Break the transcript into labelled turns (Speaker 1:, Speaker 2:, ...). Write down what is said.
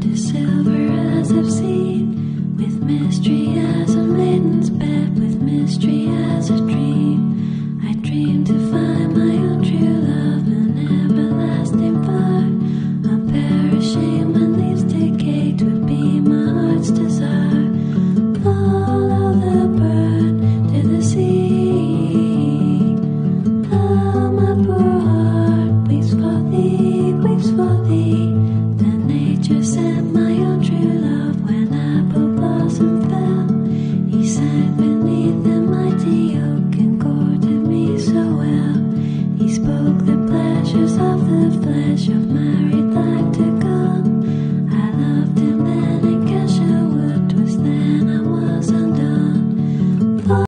Speaker 1: to silver as I've seen, with mystery as a maiden's bed.